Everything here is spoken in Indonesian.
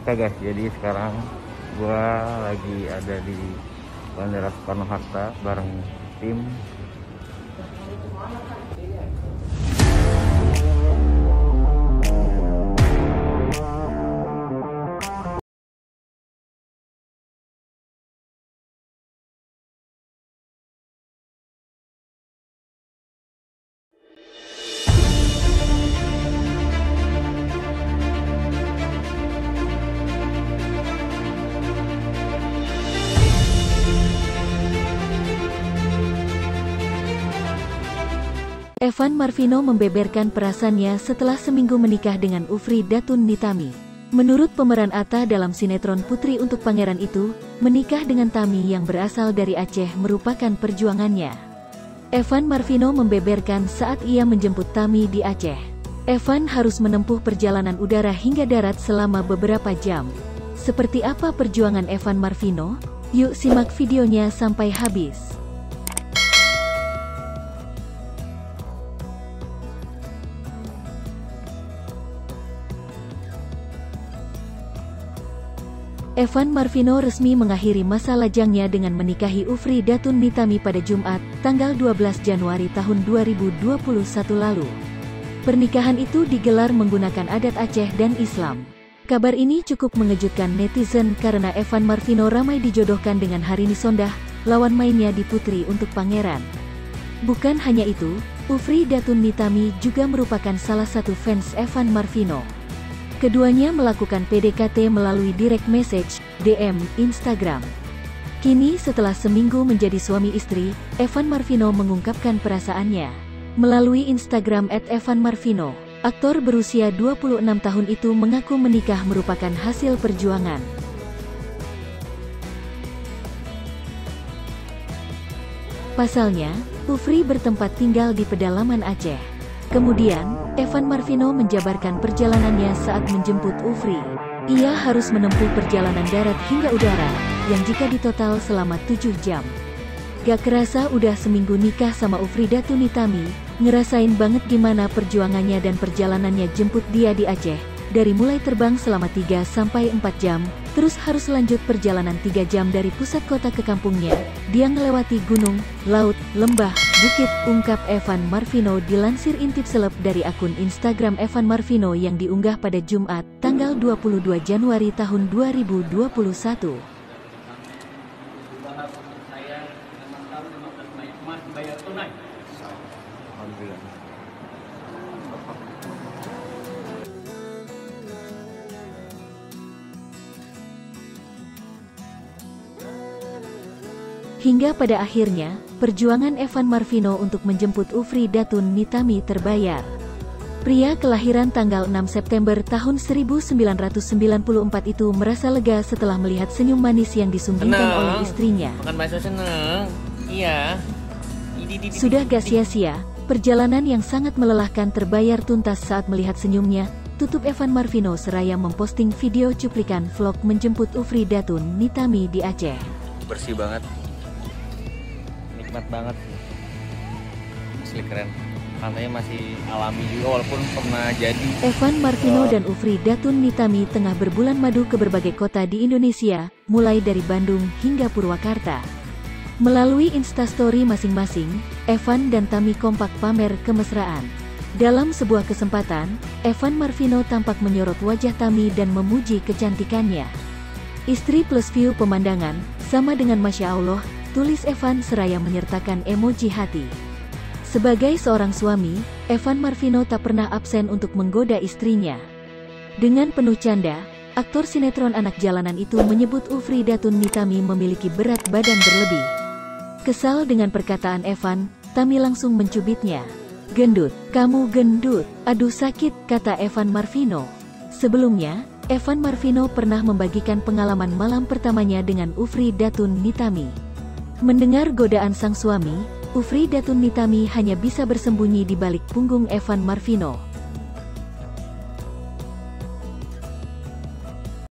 Oke guys, jadi sekarang gua lagi ada di Bandara Soekarno Hatta bareng tim Evan Marvino membeberkan perasaannya setelah seminggu menikah dengan Ufri Datun Nitami. Menurut pemeran Atta dalam sinetron Putri untuk Pangeran itu, menikah dengan Tami yang berasal dari Aceh merupakan perjuangannya. Evan Marvino membeberkan saat ia menjemput Tami di Aceh. Evan harus menempuh perjalanan udara hingga darat selama beberapa jam. Seperti apa perjuangan Evan Marvino? Yuk simak videonya sampai habis. Evan Marvino resmi mengakhiri masa lajangnya dengan menikahi Ufri Datun Nitami pada Jumat, tanggal 12 Januari tahun 2021 lalu. Pernikahan itu digelar menggunakan adat Aceh dan Islam. Kabar ini cukup mengejutkan netizen karena Evan Marvino ramai dijodohkan dengan Harini Sondah, lawan mainnya di Putri untuk Pangeran. Bukan hanya itu, Ufri Datun Nitami juga merupakan salah satu fans Evan Marvino. Keduanya melakukan PDKT melalui direct message, DM, Instagram. Kini setelah seminggu menjadi suami istri, Evan Marvino mengungkapkan perasaannya. Melalui Instagram at Evan Marvino, aktor berusia 26 tahun itu mengaku menikah merupakan hasil perjuangan. Pasalnya, Ufri bertempat tinggal di pedalaman Aceh. Kemudian, Evan Marvino menjabarkan perjalanannya saat menjemput Ufri. Ia harus menempuh perjalanan darat hingga udara, yang jika ditotal selama 7 jam. Gak kerasa udah seminggu nikah sama Ufri Datu Nitami, ngerasain banget gimana perjuangannya dan perjalanannya jemput dia di Aceh, dari mulai terbang selama 3-4 jam, terus harus lanjut perjalanan 3 jam dari pusat kota ke kampungnya, dia melewati gunung, laut, lembah, bukit, ungkap Evan Marvino dilansir intip seleb dari akun Instagram Evan Marvino yang diunggah pada Jumat, tanggal 22 Januari tahun 2021. Hingga pada akhirnya, perjuangan Evan Marvino untuk menjemput Ufri Datun Nitami terbayar. Pria kelahiran tanggal 6 September tahun 1994 itu merasa lega setelah melihat senyum manis yang disumbangkan oleh istrinya. Makan bakso seneng. Iya. Sudah gak sia-sia, perjalanan yang sangat melelahkan terbayar tuntas saat melihat senyumnya, tutup Evan Marvino seraya memposting video cuplikan vlog menjemput Ufri Datun Nitami di Aceh. Bersih banget. Nikmat banget sih. Asli keren. Pantainya masih alami juga walaupun pernah jadi. Evan Marvino dan Ufri Datun Nitami tengah berbulan madu ke berbagai kota di Indonesia, mulai dari Bandung hingga Purwakarta. Melalui instastory masing-masing, Evan dan Tami kompak pamer kemesraan. Dalam sebuah kesempatan, Evan Marvino tampak menyorot wajah Tami dan memuji kecantikannya. Istri plus view pemandangan, sama dengan Masya Allah, tulis Evan seraya menyertakan emoji hati. Sebagai seorang suami, Evan Marvino tak pernah absen untuk menggoda istrinya. Dengan penuh canda, aktor sinetron anak jalanan itu menyebut Ufri Datun Nitami memiliki berat badan berlebih. Kesal dengan perkataan Evan, Tami langsung mencubitnya. Gendut, kamu gendut, aduh sakit, kata Evan Marvino. Sebelumnya, Evan Marvino pernah membagikan pengalaman malam pertamanya dengan Ufri Datun Nitami. Mendengar godaan sang suami, Ufri Datun Nitami hanya bisa bersembunyi di balik punggung Evan Marvino.